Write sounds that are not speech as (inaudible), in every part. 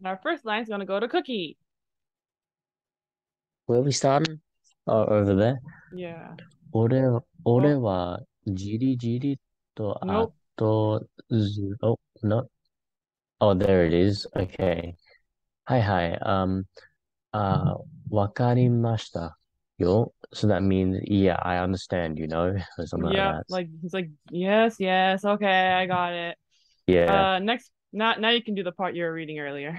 And our first line is going to go to Cookie. Where are we starting? Oh, over there. Yeah. 俺、俺は、じりじりと Nope. 後ず、oh, no. Oh, there it is. Okay. はいはい。Um, あ、わかりましたよ。So that means, yeah, I understand, you know, or something like Yeah. that. Like he's like, yes, yes, okay, I got it. Yeah. Uh, next, now now you can do the part you were reading earlier.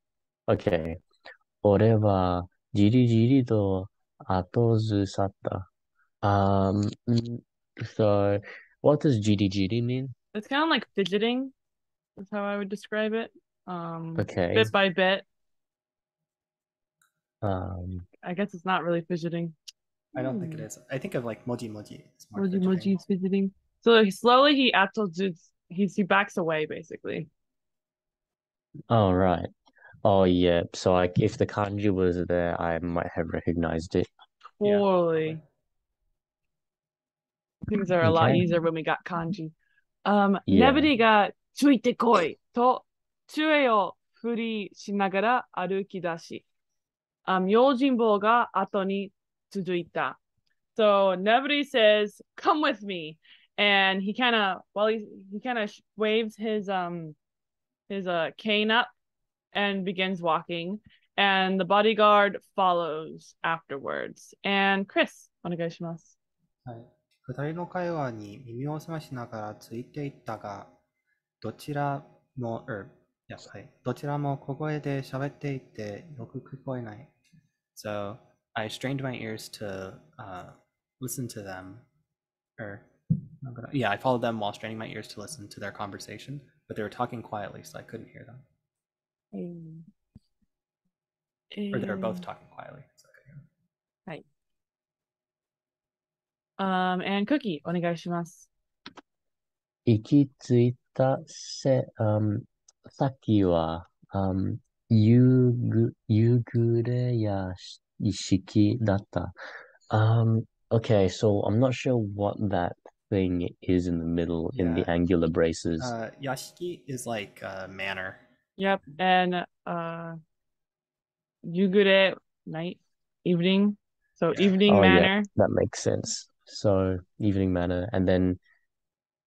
(laughs) Okay. 俺は、じりじりと後ず去った。Um, mm, so, what does GDGD mean? It's kind of like fidgeting. That's how I would describe it. Um, Okay. bit by bit. Um, I guess it's not really fidgeting. I don't think it Hmm. is. I think of like moji moji. It's more Moji fidgeting. Moji's fidgeting. So he- slowly he atozutsu, he's he backs away basically. oh, right. Oh, yeah. So, like, if the kanji was there, I might have recognized it. Yeah, Totally. Things are a lot Okay. easier when we got kanji. Um, Yeah. ネブリがついてこいと杖を振りしながら歩き出し、um, 用心棒が後に続いた。So Nebri says, "Come with me," and he kind of, well, he he kind of waves his um his uh cane up and begins walking, and the bodyguard follows afterwards. And Chris, お願いします。はい。二人の会話に耳を澄ましながらついていったが、どちらも、er, いや、はい。どちらも小声で喋っていてよく聞こえない。So, I strained my ears to uh, listen to them. Or, I'm gonna, yeah, I followed them while straining my ears to listen to their conversation, but they were talking quietly, so I couldn't hear them. Or they were both And- talking quietly. So I couldn't hear them. Um, and Cookie, お願いします。行き着いたせ、um, 先は、um, 夕ぐ、夕暮れや意識だった。Um, okay, so I'm not sure what that thing is in the middle in the angular braces. Uh, yashiki is like uh, manor. Yep, and uh, yugure, night, evening. So Yeah. evening Oh, yeah. manner. That makes sense. So evening manner, and then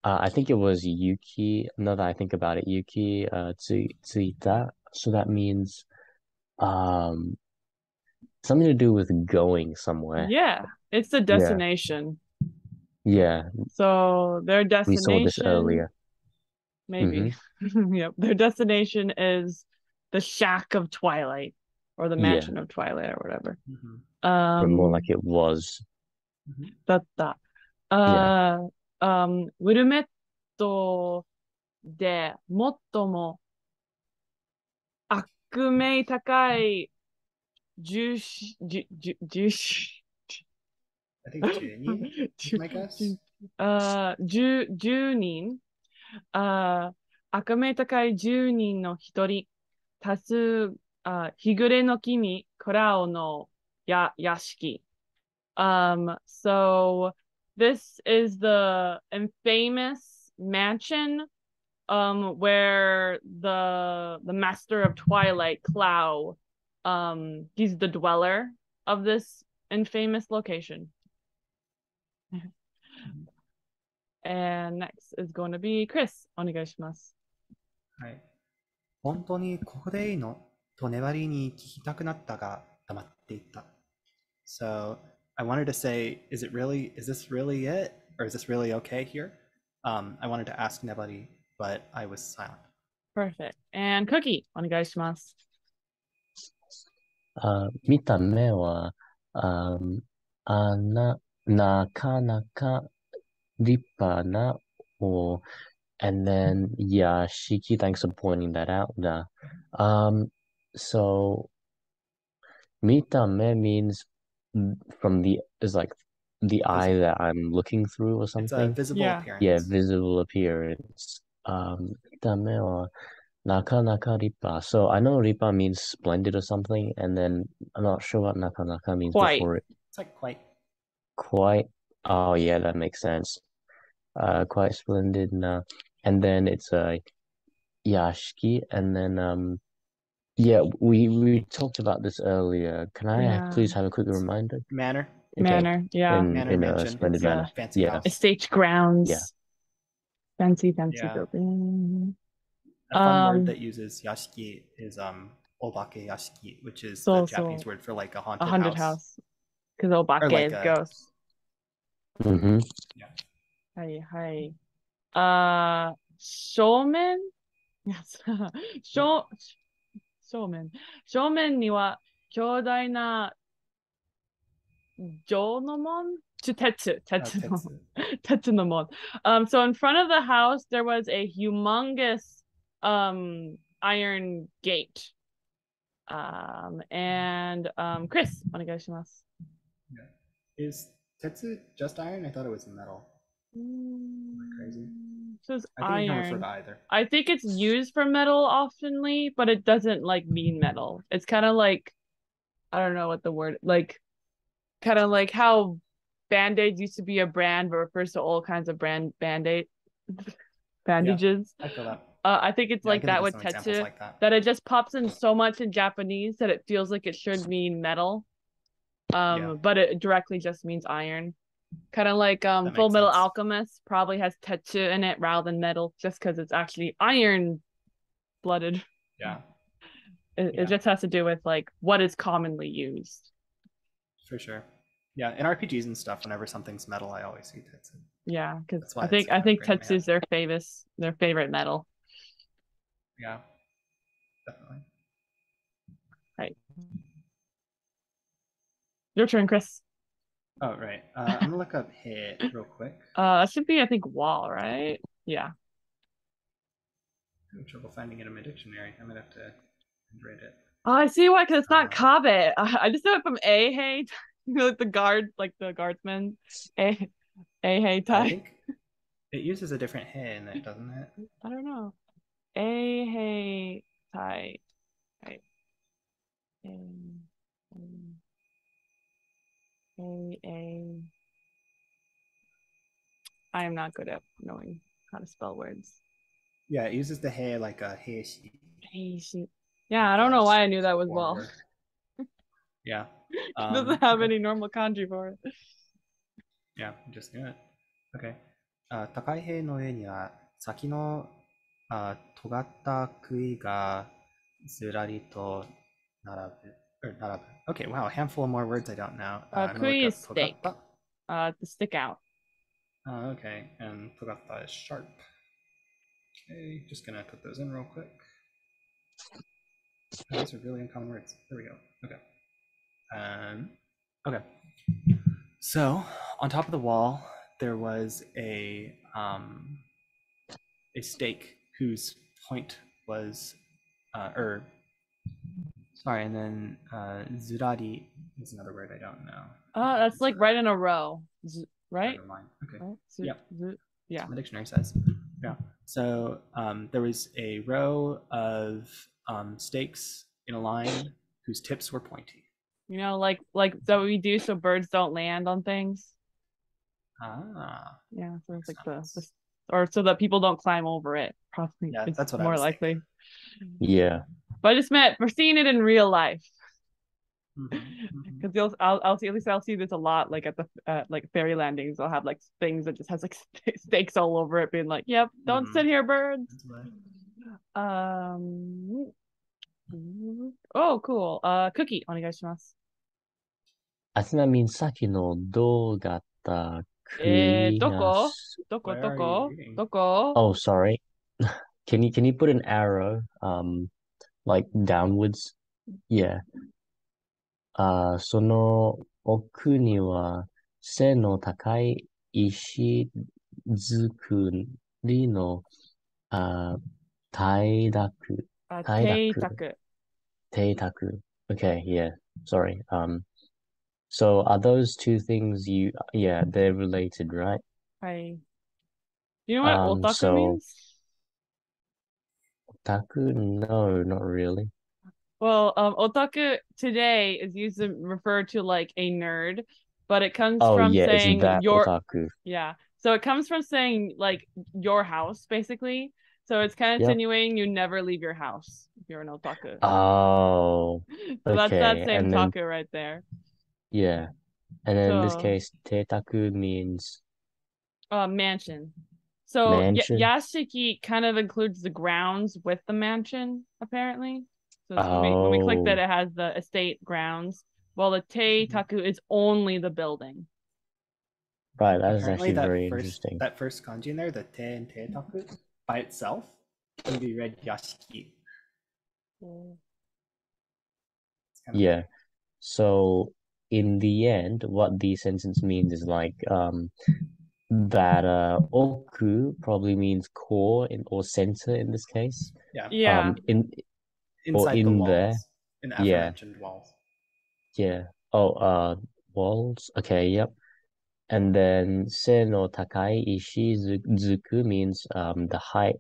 uh, I think it was Yuki. Now that I think about it, Yuki uh, tsu, tsuita. So that means um something to do with going somewhere. Yeah, it's the destination. Yeah, So their we saw this destination, earlier. maybe. Yep, (laughs) their destination is the shack of Twilight or the Yeah. mansion of Twilight or whatever. Mhm. Or more Um, like it was. だった。あー、um, ウルメットで最も悪名高い重視、重重重視、 I think Junin, (laughs) my guess. Uh, 10, no ya Yashiki. Um, so this is the infamous mansion um, where the the master of twilight, Clow, um, he's the dweller of this infamous location. and next is going to be Chris お願いしますはい。本当にここでいいのと粘りに聞きたくなったが黙っていった。So, I wanted to say, is it really, is this really it? Or is this really okay here? Um, I wanted to ask Nebari, but I was silent. perfect and Cookie お願いしますあ見た目は、ああな、 なかなか立派な、or, and then, yeah, Shiki, thanks for pointing that out. Da. Um, so, 見た目 means from the, is like the eye that I'm looking through or It's a something. visible Yeah. appearance. Yeah, visible appearance. Um, 見た目は、なかなか立派. So I know 立派 means splendid or something, and then I'm not sure what なかなか means Quite. before it. It's like quite. Quite. Oh yeah, that makes sense. Uh, quite splendid na. And then it's a yashiki, and then um, Yeah, we we talked about this earlier. Can I Yeah. please have a quick reminder? Manor, Okay. Manor, yeah. In manor in a mansion. splendid It's a fancy Yeah. house. Estate grounds. Yeah. Fancy, fancy Yeah. building. A fun Um, word that uses yashiki is um obake yashiki, which is So- the Japanese so- word for like a haunted, A haunted house. Because Obake like is a- ghost. Mm-hmm. Hi, hi. Uh, showman? Yes. (laughs) 正正面。正面には強大な城の門ち鉄、 Uh, 鉄(laughs) の tetsu. 鉄の門 Um, so in front of the house, there was a humongous um iron gate. Um, and um, Chris, お願いします。 Is tetsu just iron? I thought it was metal. crazy? So it's I think you can refer iron. I think it's used for metal oftenly, but it doesn't like mean metal. It's kind of like I don't know what the word like kind of like how band-aids used to be a brand but refers to all kinds of brand band-aid (laughs) bandages. I feel that. Uh, I think it's Yeah, like that with of some examples tetsu like that. that it just pops in so much in Japanese that it feels like it should mean metal. Um, Yeah. but it directly just means iron. Kind of like um Full Metal sense. Alchemist probably has tetsu in it rather than metal just because it's actually iron blooded. Yeah, It, Yeah. it just has to do with like what is commonly used. for sure. Yeah, in RPGs and stuff, whenever something's metal, I always see tetsu. Yeah, because I think I think ingrained tetsu is their favorite their favorite metal. Yeah, definitely. Your turn, Chris. Oh, right. Uh, I'm gonna look up hit (laughs) real quick. Uh, that should be I think wall, right? Yeah. I'm having trouble finding it in my dictionary. I'm gonna have to read it. Oh, I see why, because it's not Uh, Kabe. (laughs) I, I just know it from A Hey, (laughs) you know, like the guard, like the guardsman. A A Hey Tai. it uses a different hey in it, doesn't it? I don't know. A Hey Tai. Right. A A A. I am not good at knowing how to spell words. Yeah, it uses the hey like a heishi. Hey, shoot. Yeah, I don't know why I knew that was wall. warrior. (laughs) Yeah. (laughs) It Um, doesn't have okay. any normal kanji for it. Yeah, just knew it. Okay. あ高い塀の上には先のあ尖った杭がずらりと並ぶ。 or not up. Okay, wow, a handful more words I don't know. Uh, uh Kui is thick. Uh, to stick out. Uh, okay, and Pugata is sharp. Okay, just gonna put those in real quick. Oh, those are really uncommon words. There we go. Okay. Um, okay. So on top of the wall, there was a um, a stake whose point was, uh, or sorry, and then uh, zurari is another word I don't know. Uh, that's like right in a row, Z- right? Never mind. Okay. Right? Z- Yep. z- yeah. the dictionary says. Yeah. So um, there was a row of um, stakes in a line whose tips were pointy. You know, like like that we do so birds don't land on things. Ah, Yeah, so it's like the, the or so that people don't climb over it. Probably Yeah, that's what I more was likely. thinking. Yeah. But I just meant for seeing it in real life. Mhm, mhm. Because you'll I'll, I'll see at least I'll see this a lot like at the uh, like ferry landings. They'll have like things that just has like st- stakes all over it, being like, "Yep, don't Mhm. sit here, birds." That's what- Um. Oh, cool. Uh, cookie. お願いします。あちなみにさっきのどうだったえーどこ杭がすどこ Where ど are こ you reading? どこ Oh, sorry. (laughs) Can you can you put an arrow um like downwards? Yeah. あーその奥には背の高い石造りのあー邸宅、あ、邸宅邸宅。邸宅。Okay, yeah. Sorry. Um, so are those two things you, yeah, they're related, right? はい。You know what Um, otaku so- means? Otaku? No, not really. Well, um, otaku today is used to refer to like a nerd, but it comes Oh, from yeah, saying your otaku? yeah. So it comes from saying like your house basically. So it's kind of Yep. insinuating you never leave your house if you're an otaku. Oh, (laughs) so that's that same and then- right there. yeah. And then in this So- case, teitaku means Uh, mansion. So y- Mansion? yashiki kind of includes the grounds with the mansion, apparently. So it's when, we, when we click that, Oh. it has the estate grounds, while the teitaku is only the building. right. That is Apparently actually that very first, interesting. That first kanji in there, the te and teitaku, by itself, can be read yashiki. It's kind of Yeah. So in the end, what the sentence means is like um that uh oku probably means core in or center in this case. yeah, Yeah. Um in inside the in walls, there. in Yeah. aforementioned walls. yeah. Oh uh walls. Okay, yep. And then se no takai ishi zuku means um the height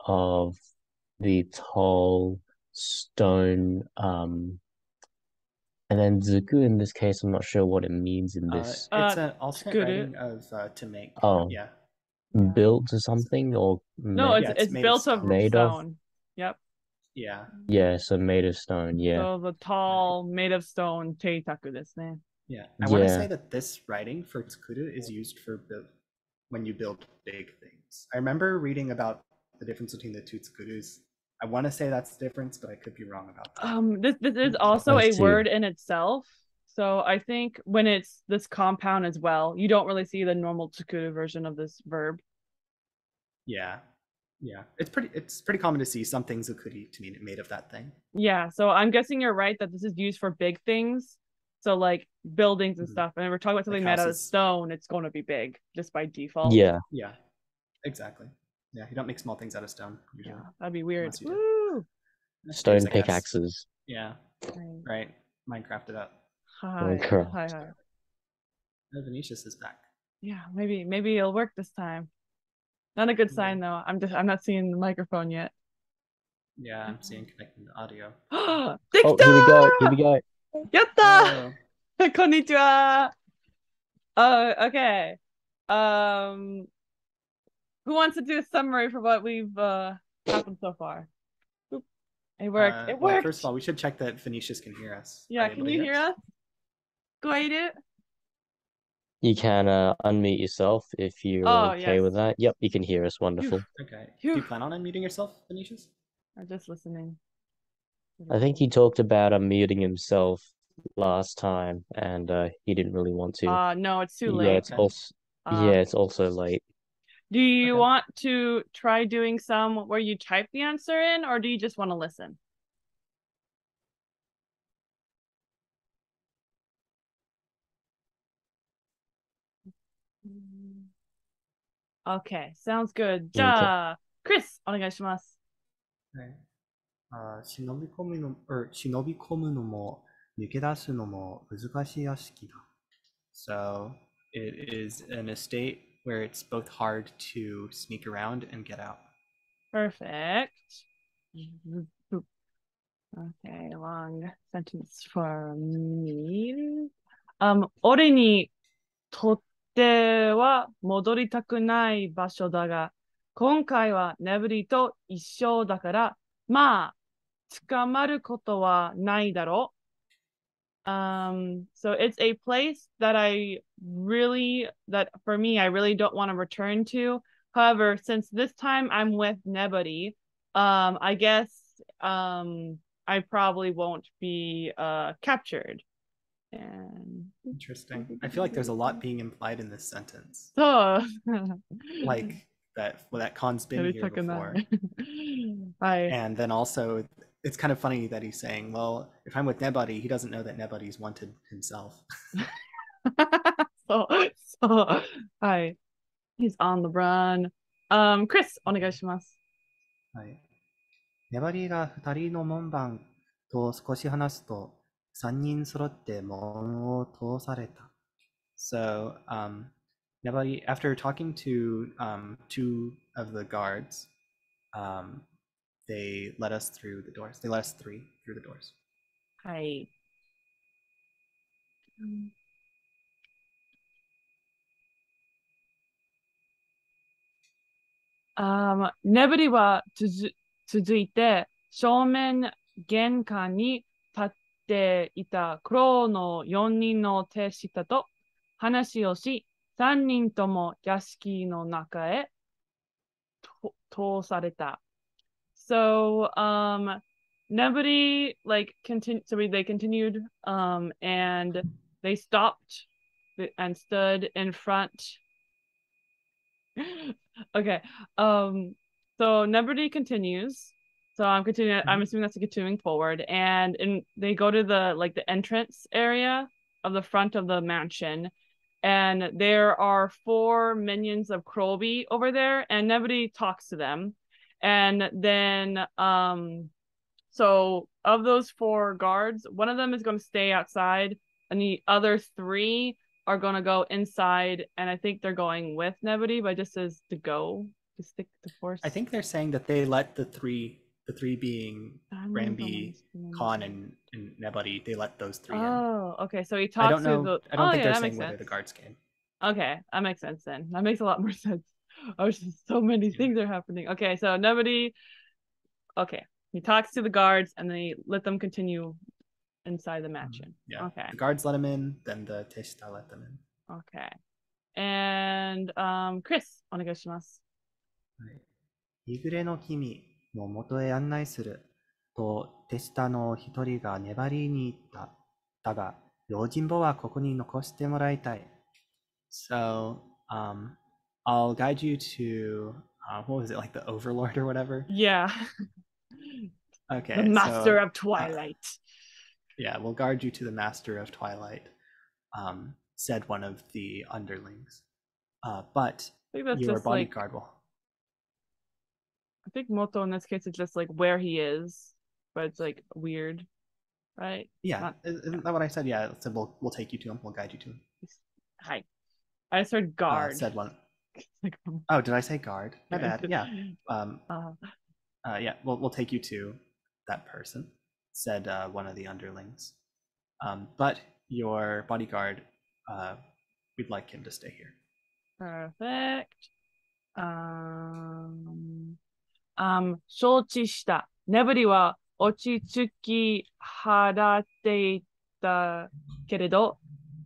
of the tall stone um and then Zuku in this case, I'm not sure what it means in uh, this. Uh, it's uh, an alternate writing of uh, to make. Oh, yeah. Built to something or no? Made, it's, yeah, it's, it's built of, made stone. Of... Yep. Yeah. Yeah, so made of stone. Yeah. So the tall, made of stone teitaku this name. Yeah, I yeah. want to say that this writing for Tsukuru is used for build, when you build big things. I remember reading about the difference between the two tsukurus I want to say that's the difference, but I could be wrong about that. Um, this this is also a word in itself. So I think when it's this compound as well, you don't really see the normal tsukuru version of this verb. Yeah, yeah. It's pretty. It's pretty common to see some something zukuri to mean it made of that thing. Yeah, so I'm guessing you're right that this is used for big things. So like buildings and Mhm. stuff. And if we're talking about something Like made out of stone, it's going to be big just by default. Yeah. Yeah, exactly. Yeah, you don't make small things out of stone. Usually. Yeah, that'd be weird. Stone Things, pickaxes. Yeah, right. Minecraft it up. Hi, Minecraft. hi, hi. Oh, Venetius is back. Yeah, maybe maybe it'll work this time. Not a good sign though. I'm just I'm not seeing the microphone yet. Yeah, I'm seeing connecting the audio. (gasps) oh, here we go. Here we go. Yatta! Oh. (laughs) Konnichiwa. Oh, okay. Um, who wants to do a summary for what we've uh happened so far? Oop. It worked. uh, it well, worked. first of all, we should check that Venetius can hear us. Yeah, can to you hear us? Go ahead. You can uh, unmute yourself if you're Oh, okay yes. with that. Yep, you can hear us. Wonderful. Okay. Do you plan on unmuting yourself, Venetius? I'm just listening. I think he talked about unmuting himself last time, and uh, he didn't really want to. Uh no, it's too late. yeah, late. it's Okay. also Um, yeah, it's also late. Do you Okay. want to try doing some where you type the answer in, or do you just want to listen? Okay, sounds good. じゃあ、クリス、お願いします。はい。あー忍び込むの、or 忍び込むのも抜け出すのも難しい屋敷だ。So it is an estate where it's both hard to sneak around and get out. Perfect. Okay, long sentence for me. Um, 俺にとっては戻りたくない場所だが、今回は眠りと一緒だから、まあ、捕まることはないだろう。Um, so it's a place that I really, that for me, I really don't want to return to. However, since this time I'm with Nebody, um, I guess um I probably won't be uh captured. And Interesting. I feel like there's a lot being implied in this sentence. so (laughs) Like that, well, that Conn's been here before. (laughs) I And then also, it's kind of funny that he's saying, well, if I'm with Nebody, he doesn't know that Nebody's wanted himself. (laughs) so (laughs) so hi. He's on the run. Um Chris, お願いします。はい。粘りが二人の門番と少し話すと、三人揃って門を通された。So, um, Nebody, after talking to um, two of the guards, um, they let us through the doors. They let us three through the doors. は あまあ、眠りはつづ続いて、正面玄関に立っていた黒の4人の手下と話をし、3人とも屋敷の中へと通された。So, um, nobody like continue. So they continued, um, and they stopped and stood in front. Okay. Um. So nobody continues. So I'm continuing. I'm assuming that's a continuing forward, and and they go to the like the entrance area of the front of the mansion, and there are four minions of Kroby over there, and nobody talks to them. And then um so of those four guards, one of them is going to stay outside, and the other three are going to go inside. And I think they're going with Nebody, but just says to go to stick the force. I think they're saying that they let the three, the three being Rambi, Conn, and, and Nebody, they let those three oh, in. Oh, okay. So he talks I don't know. The... I don't oh, think yeah, they're saying whether the guards came. Okay, that makes sense then. That makes a lot more (laughs) sense. Oh, so many things are happening. Okay, so Nebody. Okay, he talks to the guards and they let them continue inside the mansion. Yeah. Okay. The guards let him in, then the Teshita let them in. Okay. And um Chris, お願いします。はい。日暮れの君の元へ案内すると、手下の一人が粘りに言った。だが、用心棒はここに残してもらいたい。So, um, I'll guide you to, uh, what was it, like the Overlord or whatever? Yeah. Okay. The Master so, of Twilight. Uh, yeah, we'll guard you to the Master of Twilight, um, said one of the underlings. Uh, but I think that's your bodyguard like, will. I think Moto in this case is just like where he is, but it's like weird, right? Yeah, Not- isn't that what I said? Yeah, I said we'll we'll take you to him. We'll guide you to him. Hi. I just heard Uh, guard. said one. (laughs) Um, Oh, did I say guard? My (laughs) bad. Yeah. Um. uh, Uh. Yeah. We'll we'll take you to that person Said uh, one of the underlings. Um. But your bodyguard. Uh. We'd like him to stay here. perfect. Um, um, 承知した。ネブリは落ち着き払っていたけれど、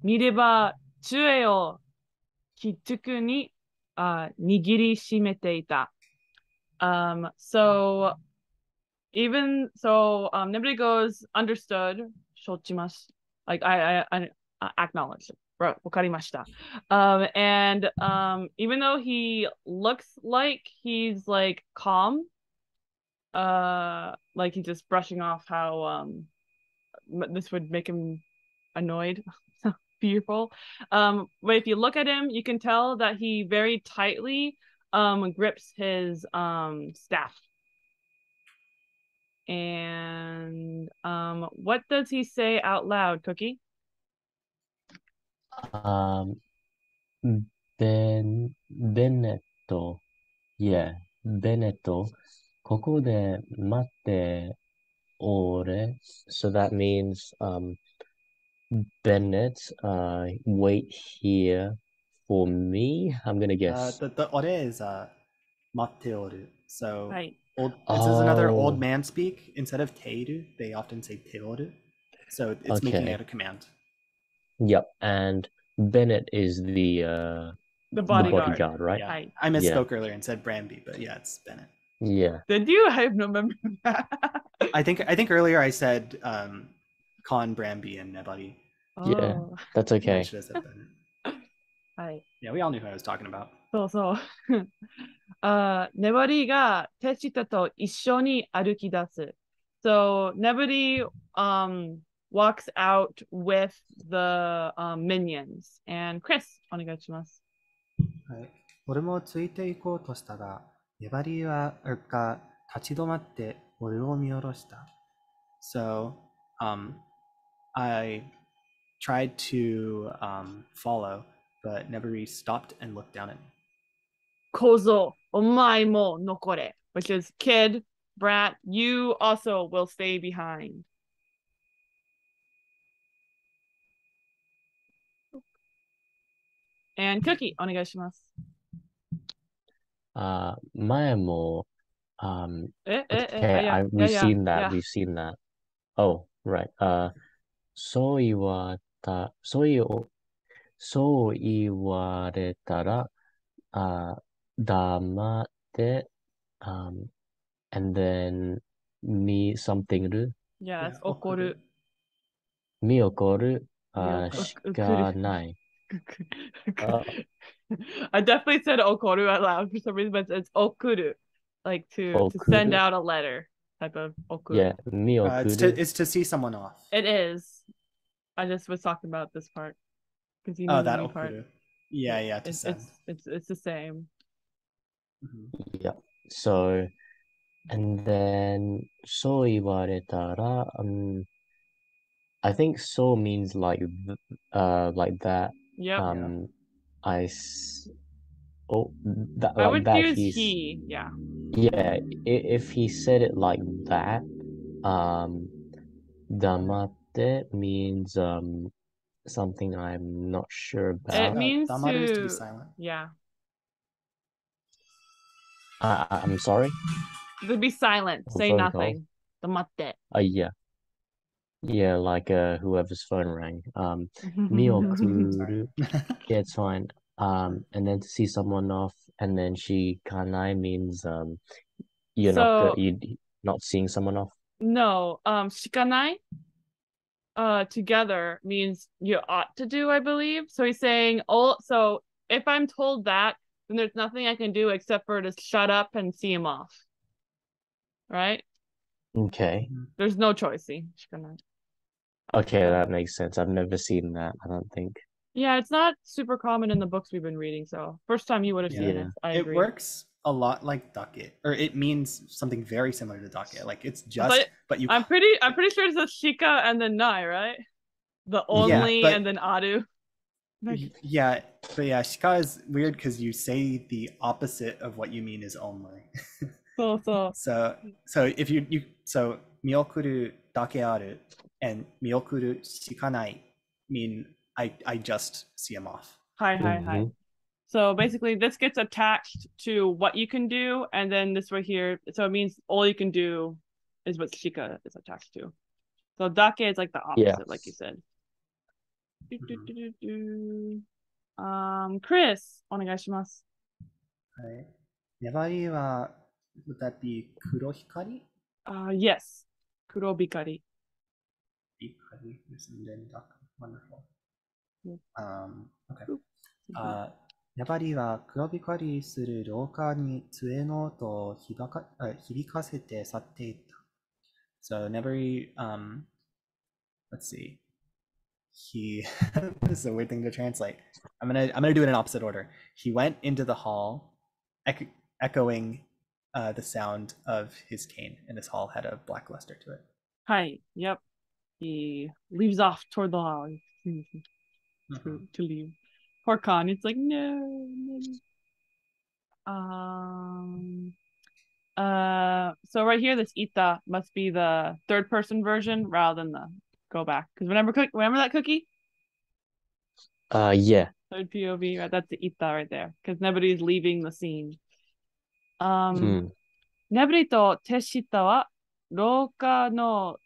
見れば杖をきつくに、uh, 握りしめていた。Um, so, even so um nobody goes understood. Shochimasu. Like i i, I acknowledge it. Wakarimashita um and um even though he looks like he's like calm uh like he's just brushing off how um this would make him annoyed (laughs) fearful. Um but if you look at him you can tell that he very tightly um grips his um staff. And um, what does he say out loud, Cookie? Um, Ben, ベネット、yeah, ベネット、ここで待っておれ。So that means, um, Bennett, uh, wait here for me. I'm gonna Uh, guess. the the ore is uh, mateoru. So Right. old. This is another Oh. old man speak. Instead of teiru, they often say teoru. So it's making it a command. Yep, and Bennett is the uh The the bodyguard. bodyguard, right? Yeah. Right. I misspoke earlier and said Bramby, but yeah, it's Bennett. Yeah. Did you? I have no memory of that. (laughs) I think I think earlier I said um, Con Bramby and Nebody. Yeah. Oh, That's I okay. should have said Bennett. (laughs) はい。Yeah, we all knew who I was talking about. そうそう。あー粘りが手下と一緒に歩き出す。So, (laughs) Nebody um, walks out with the um, minions. And Chris, お願いします。はい、俺もついていこうとしたが、粘りはが立ち止まって俺を見下ろした。So, um, I tried to um, follow, but Nebari stopped and looked down at me. 小僧、お前も残れ。Which is, kid, brat, you also will stay behind. And Cookie, お願いします。あ、前も Um, Eh, eh, eh, okay, yeah, I, yeah, we've yeah, seen that. yeah. We've seen that. Oh, right. Uh, そう言われた、そう言お、そう言われたら、あ、 Damate, um, and then me something ru. Yes, yeah, okoru. Me okoru, uh, shikanai. uh, (laughs) I definitely said okoru out loud for some reason, but it's okuru, like to, okuru. to send out a letter type of okuru. Yeah, me okuru. Uh, it's, to, it's to see someone off. It is. I just was talking about this part. because You oh, know oh, that okuru. Part. Yeah, yeah. It's, it's, it's it's the same. Mhm. Yeah. So, and then そう言われたら、um, I think so means like, th- uh, like that. Yep. Um, I, s- oh, that I like would that use he's, he. Yeah. yeah, i- if he said it like that, um, 黙って means, um, something I'm not sure It about. means damaru is to to- be silent. Yeah. I, I'm sorry. You be silent. Say phone nothing. matte. Uh, yeah. Yeah, like uh, whoever's phone rang. Um, (laughs) Miyokuru. (laughs) (laughs) yeah, it's fine. Um, and then to see someone off, and then she kanai means um, you're So- not you not seeing someone off. No, um, shikanai uh together means you ought to do, I believe. So he's saying oh. so if I'm told that then there's nothing I can do except for to shut up and see him off. Right? Okay, There's no choice. See, shikanai. okay, that makes sense. I've never seen that. I don't think. Yeah, it's not super common in the books we've been reading. So first time you would have seen it. I it agree. works a lot like dake, or it means something very similar to dake. Like it's just, But but, you. I'm pretty. I'm pretty sure it's a shika and then nai, right? The only but- and then adu. Like, yeah, but yeah, shika is weird because you say the opposite of what you mean is only. (laughs) so so. so, so if you you so miokuru dake aru and miokuru shikanai mean I I just see him off. Hi, hi, hi. Mhm. So basically, this gets attached to what you can do, and then this right here. So it means all you can do is what shika is attached to. So dake is like the opposite, Yeah. like you said. Do, do, Mhm. Um, Chris, お願いします。はい。粘りは would that be 黒光 Uh, yes. 黒光。光 yes, and then dark. Wonderful. Um, okay. あ粘りは黒光りする廊下に杖の音を響かあ響かせて去っていった。So Nebari, um, let's see. He (laughs) this is a weird thing to translate. I'm gonna I'm gonna do it in opposite order. He went into the hall, ech- echoing uh, the sound of his cane, and this hall had a black luster to it. Hi. Yep. He leaves off toward the hall to, Mhm. to leave. Poor Conn. It's like no. no. Um. Uh. So right here, this ita must be the third person version rather than the go back. Because remember, cook. Remember that cookie? Uh, yeah. Third POV. Right. That's the ita right there. Because nobody's leaving the scene. Um. Mm. ネブリとテシタは廊下の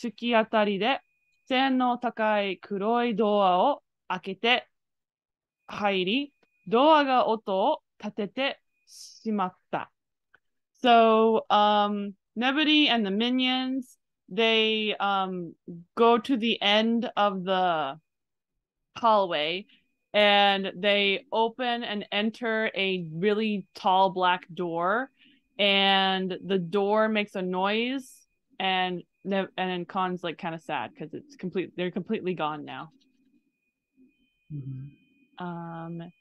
突き当たりで背の高い黒いドアを開けて入り、ドアが音を立ててしまった。So, um, Nebody and the minions, they um go to the end of the hallway and they open and enter a really tall black door and the door makes a noise and and then Conn's like kind of sad because it's complete they're completely gone now. Mm-hmm. Um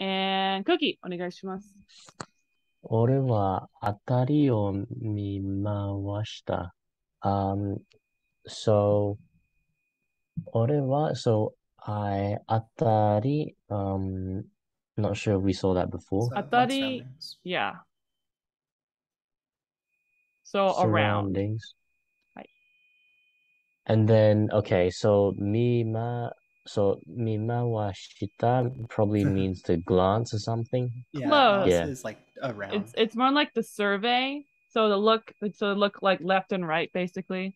and Cookie, onegaishimasu. 俺はあたりを見回した。Um, so, 俺は、so, I 当たり、um, not sure if we saw that before. So, Atari- surroundings. Yeah. So around. surroundings. Right. And then, okay, so mima, so mimawashita probably (laughs) means to glance or something. Yeah, Close. this Yeah. is like around. It's it's more like the survey so to look, so to look like left and right, basically.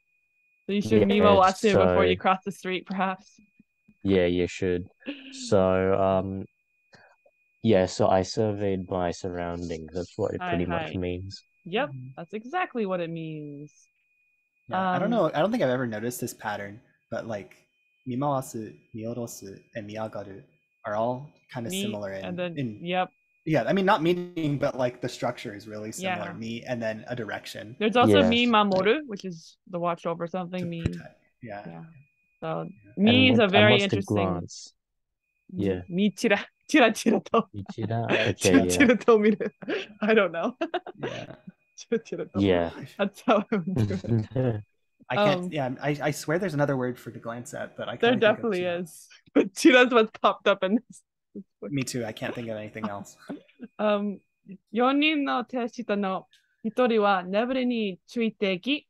So you should Yeah, Mimo Watsu before you cross the street, perhaps. Yeah, you should. So, um, yeah, so I surveyed my surroundings. That's what it Hi, pretty much means. Yep, Mhm. that's exactly what it means. Yeah, I don't Um, know. I don't think I've ever noticed this pattern, but like mimawasu, miorosu, and miyagaru are all kind of similar in, and then in yep. Yeah. I mean, not meaning, but like the structure is really similar. Yeah. Me and then a direction. There's also Yes. me mamoru, which is the watch over something. to Me. Yeah. yeah. So Yeah. me is a very interesting. glanced. Yeah. Me chira chira chira to. Ichida? Yeah, (laughs) Okay, Chira yeah. chira to miru. I don't know. Yeah. (laughs) Chira chira to. Yeah. That's how I would do it. (laughs) I can't. Um, yeah. I, I swear there's another word for to glance at, but I There can't. think of definitely is. But chira's what popped up in this. Me too. I can't think of anything else. (laughs) um, 四人のテストの一人は眠についてき、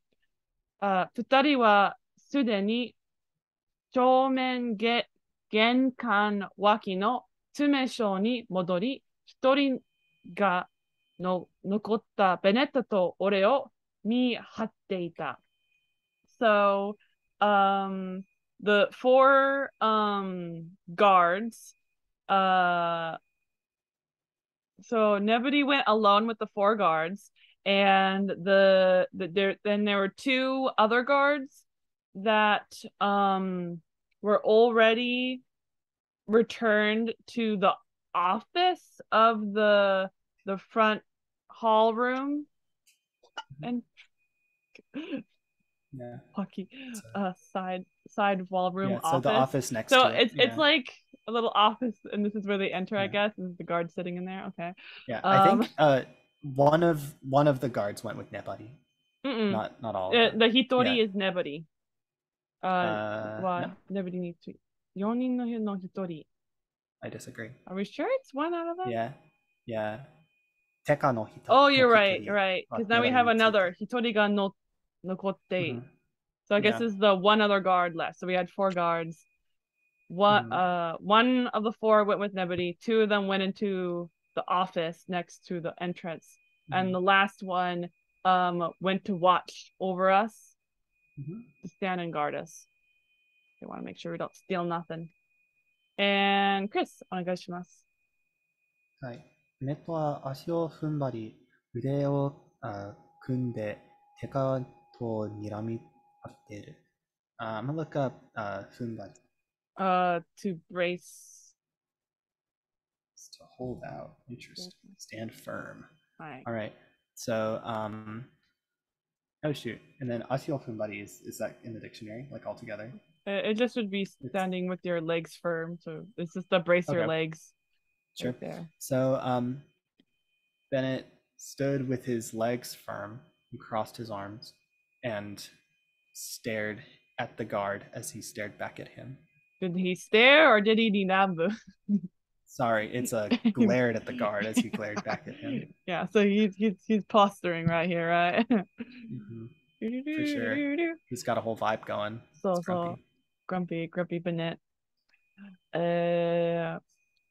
あ、二人はすでに正面げ玄関脇の爪章に戻り、一人がの残ったベネットと俺を見張っていた。So, the four guards. Uh so nobody went alone with the four guards, and the, the there then there were two other guards that um were already returned to the office of the the front hall room and Yeah. hockey uh side side wall room yeah. So office. the office next So to it. it's it's like a little office, and this is where they enter. Yeah. I guess this is the guard sitting in there. Okay. Yeah, um, I think uh, one of one of the guards went with Nebari. Mm-mm. Not not all. Uh, the Hitori yeah. is Nebari. Uh, uh well, no. Nebari needs to. Yonin no no Hitori. I disagree. Are we sure it's one out of them? Yeah, yeah. Teka no Hitori. Oh, you're right, you're right. Because now we have another Hitori ga no nokotte. Mm-hmm. So I guess yeah. is the one other guard left. So we had four guards. One Mhm. uh one of the four went with Nebody. Two of them went into the office next to the entrance. And Mhm. the last one um went to watch over us Mhm. to stand and guard us. They want to make sure we don't steal nothing. And Chris, お願いします。はい。ネットは足を踏ん張り、腕をあ組んで、手かと睨み合っている。Uh, I'm gonna look up uh, 踏ん張り uh, to brace. It's to hold out. Interesting. Stand firm. All right. All right. So, um, oh shoot. And then osteopen buddy is, is that in the dictionary, like all together? Uh, it just would be standing it's... with your legs firm. So it's just to brace okay. your legs. Sure. Right. So, um, Bennett stood with his legs firm and crossed his arms and stared at the guard as he stared back at him. Did he stare or did he ninabu? (laughs) Sorry, it's a (laughs) glared at the guard as he glared back at him. Yeah, so he's he's he's posturing right here, right? Mhm. (laughs) sure. He's got a whole vibe going. So It's so grumpy. grumpy, grumpy Bennett. えー、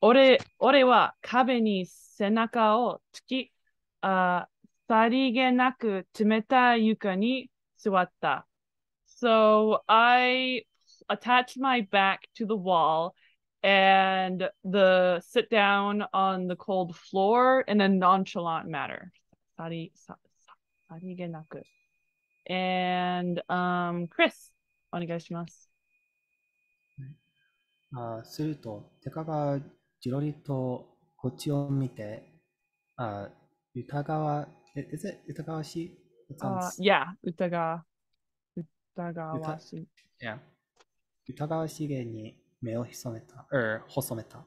俺、俺は壁に背中をつき、あさりげなく冷たい床に座った。So I attached my back to the wall and the sit down on the cold floor in a nonchalant manner. さり、さ、さ、さりげなく。And, um, Chris, お願いします。あすると、テカがじろりとこっちを見て、あ疑わ、え is it 疑わしい It あ sounds- yeah, 歌が、歌わしい。 Yeah. 疑わしげに目を潜めた、er, 細めた。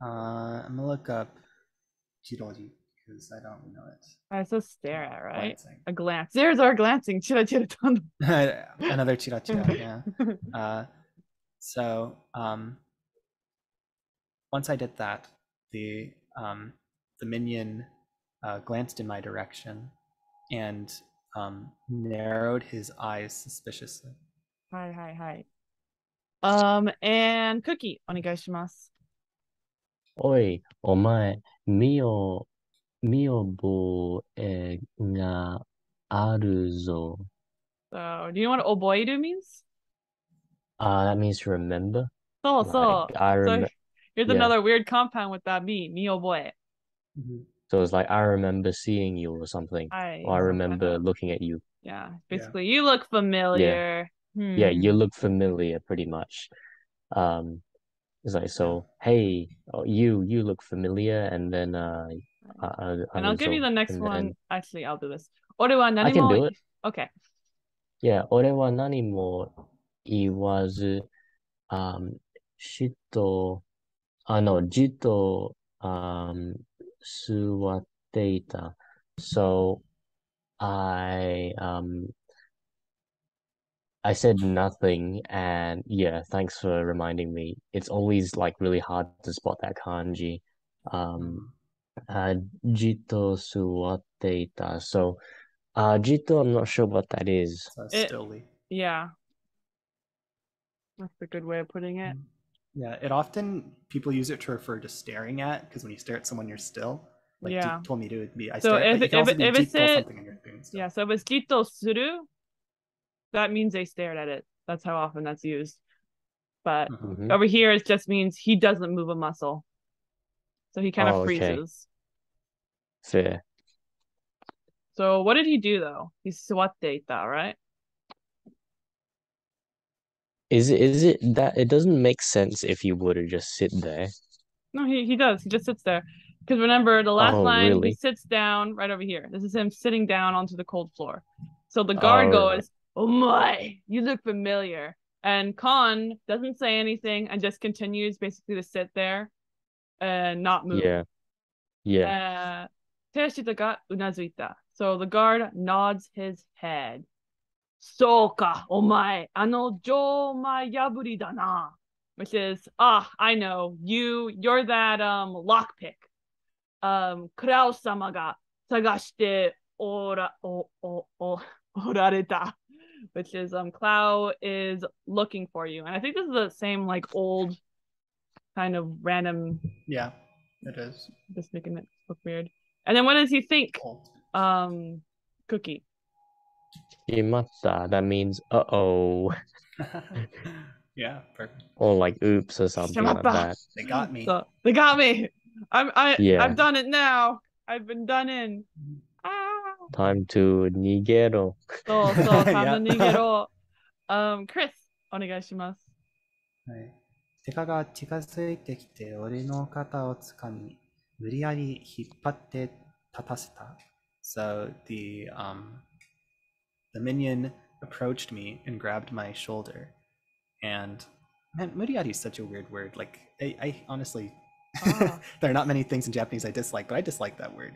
Uh, I'm gonna look up ジロリ because I don't know it. I so stare at, right? Glancing. A glance. There's our glancing. チ(laughs) ラチラと。 (laughs) Another chira chira, yeah. Uh, (laughs) so um, once I did that, the um, the minion uh, glanced in my direction and um, narrowed his eyes suspiciously. はいはいはい。 Um, and Cookie, onegaishimasu. Oi, omae, mio, miobo e ga aruzo. So, do you know what oboiru means? Uh, that means remember. So, like, so. I rem- so here's yeah. another weird compound with that me, mioboe. Mm-hmm. So it's like I remember seeing you or something. I, or I remember I looking at you. Yeah, basically, yeah. you look familiar. Hmm. Yeah, you hmm. look familiar pretty much. Um, it's like so, hey, oh, you you look familiar, and then uh, and I'll give you the next one. Actually, I'll do this. I can do it. Okay. Yeah, orewa nanimo iwazu, um, shito, ah no, jito, um, suwateita. So I um I said nothing, and yeah, thanks for reminding me. It's always like really hard to spot that kanji. Um, uh, jito suwateita. So, uh, jito, I'm not sure what that is. It, yeah, that's a good way of putting it. Mm-hmm. Yeah, it often people use it to refer to staring at because when you stare at someone, you're still. Like yeah. told me to be. I so stare, if, if, if, if it's it, yeah, so if it's jito suru, that means they stared at it. That's how often that's used. But Mhm. Mhm. over here, it just means he doesn't move a muscle. So he kind of Oh, okay. freezes. Fair. So what did he do though? He swatte ita, right? Is it is it that it doesn't make sense if you were to just sit there? No, he, he does. He just sits there. Because remember, the last Oh, line, really? he sits down right over here. This is him sitting down onto the cold floor. So the guard Oh, goes, oh my, you look familiar. And Conn doesn't say anything and just continues basically to sit there and not move. Yeah. Yeah. Uh, Terashita unazuita. So the guard nods his head. Soka, oh my, ano joma yaburi dana. Which is, ah, I know, you, you're that um lockpick. Um, Krao ga sagashite ora, o, o, o, orareta. Which is, um, Clow is looking for you. And I think this is the same, like, old kind of random, Yeah, it is. just making it look weird. And then what does he think? Old. Um, Cookie. Shimata, that means uh oh, (laughs) yeah, perfect. or like oops or something like that. They got me. So they got me. I'm I Yeah. I've done it now. I've been done in Ah. Time to nigero. (laughs) そうそう、 Yeah. タム逃げろ。Um, Chris, お願いします。はい。テカが近づいてきて、俺の肩をつかみ、無理やり引っ張って立たせた。So the um the minion approached me and grabbed my shoulder. And man, muriari is such a weird word. Like I, I honestly Ah. (laughs) there are not many things in Japanese I dislike, but I dislike that word.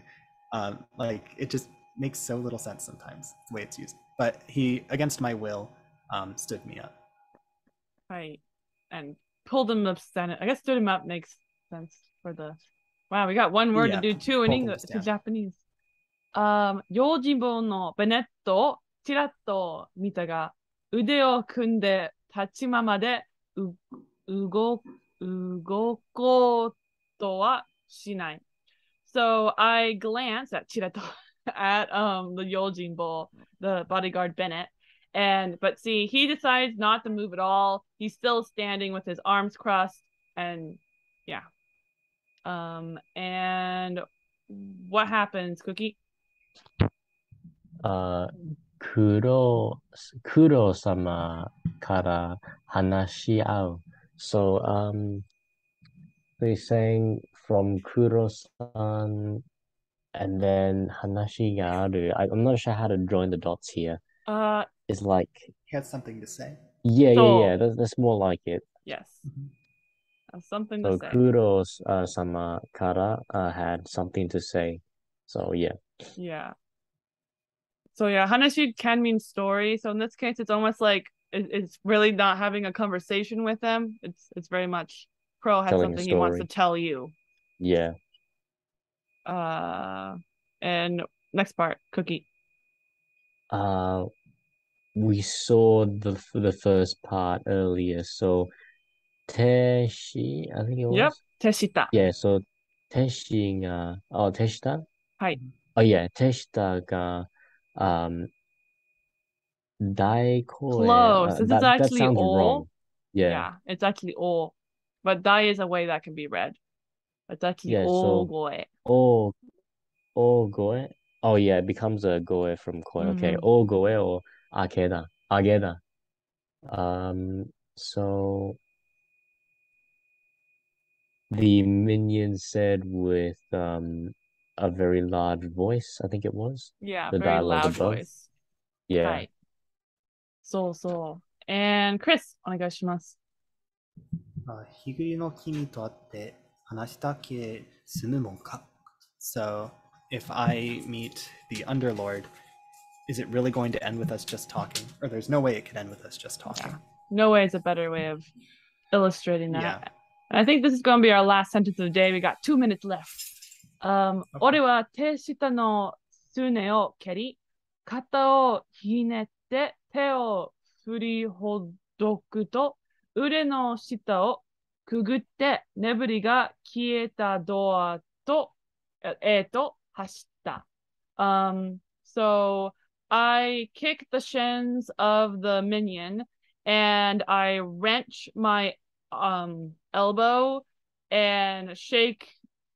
Um, like it just makes so little sense sometimes the way it's used. But he, against my will, um, stood me up. Right. And pulled him up stand I guess stood him up makes sense for the Wow, we got one word Yeah, to do two in pulled him English to stand. Japanese. Um, 用心棒のベネットをちらっと見たが、腕を組んで立ちままでう動動こうとはしない。So I glance at Chirato (laughs) (laughs) at um the yojinbo, the bodyguard Benet. And but see, he decides not to move at all. He's still standing with his arms crossed and yeah. Um and what happens, Cookie? Uh Kuro Kuro sama kara hanashi au. So um they saying from Kuro-san and then hanashi Hanashigaru. I, am not sure how to join the dots here. Uh, it's like he has something to say. Yeah, so, yeah, yeah. That's, that's more like it. Yes, mm-hmm. something so to say. Kuros uh, sama Kara uh, had something to say. So yeah. Yeah. So yeah, Hanashi can mean story. So in this case, it's almost like it, it's really not having a conversation with them. It's it's very much Pro has Telling something he wants to tell you. Yeah. Uh, and next part, Cookie. Uh, we saw the the first part earlier. So Teshi, I think it was. Yep, Teshita. Yeah, so Teshin, uh, oh Teshita. Hi. Oh yeah, Teshita ga, um, Dai Close. Uh, this that, is actually all. Yeah. yeah, it's actually all, but Dai is a way that can be read. It's actually Yeah, all so- goe. Oh, oh, goe. Oh yeah, it becomes a goe from koi. Okay. Mhm. Oh, goe or akeda. Ageda. Um, so the minion said with um a very loud voice, I think it was. Yeah, The very dialogue loud above. voice. Yeah. はい。そうそう。And Chris, お願いします。あ日暮りの君と会って 話したきり済むもんか So, if I meet the Underlord, is it really going to end with us just talking? Or there's no way it could end with us just talking. No way is a better way of illustrating that. Yeah. And I think this is going to be our last sentence of the day. We got two minutes left. Um, Okay. 俺は手下のすねを蹴り、肩をひねって手を振りほどくと、腕の下を くぐって眠りが消えたドアと、ええーと、走った。Um, so I kick the shins of the minion and I wrench my um elbow and shake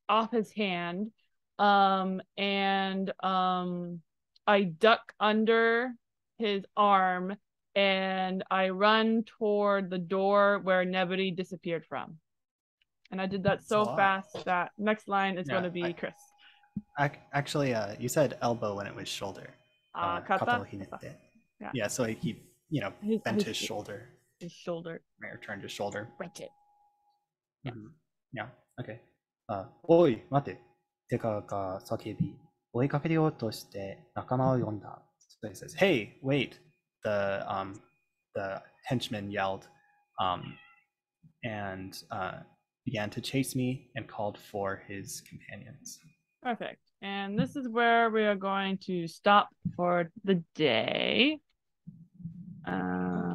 off his hand um and um I duck under his arm and I run toward the door where Nevery disappeared from. And I did that so fast that next line is no, going to be I, Chris. I, actually, uh, you said elbow when it was shoulder. Uh, uh, yeah. yeah, so he, you know, his, bent his, his, shoulder. His shoulder. Or turned his shoulder. Bent it. Yeah. Mm-hmm. yeah. Okay. Uh, おい、待て。手川が叫び、追いかけようとして仲間を呼んだ。So he says, hey, wait. The um the henchman yelled, um, and uh, began to chase me and called for his companions. Perfect. And this is where we are going to stop for the day. Uh,